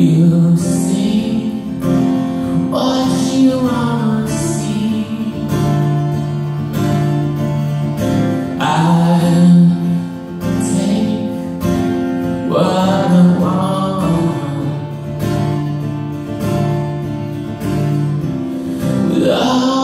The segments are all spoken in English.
You see what you wanna see. I take what I want. Love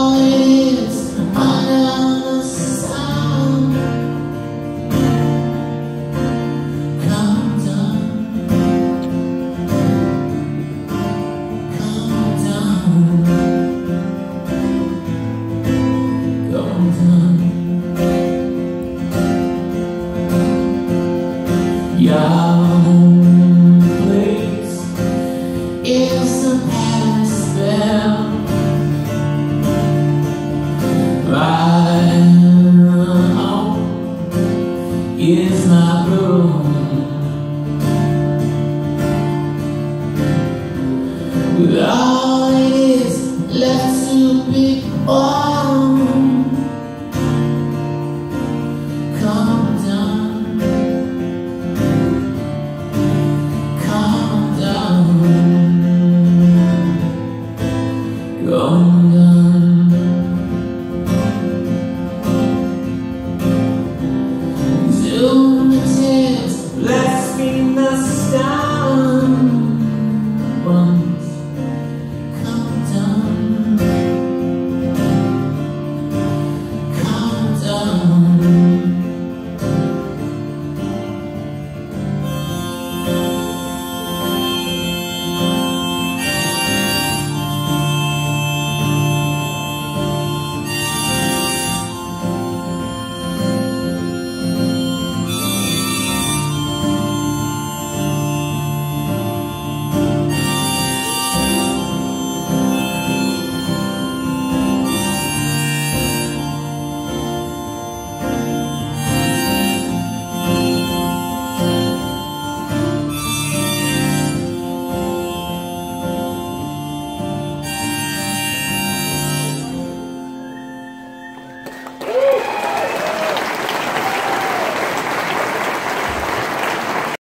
나 down.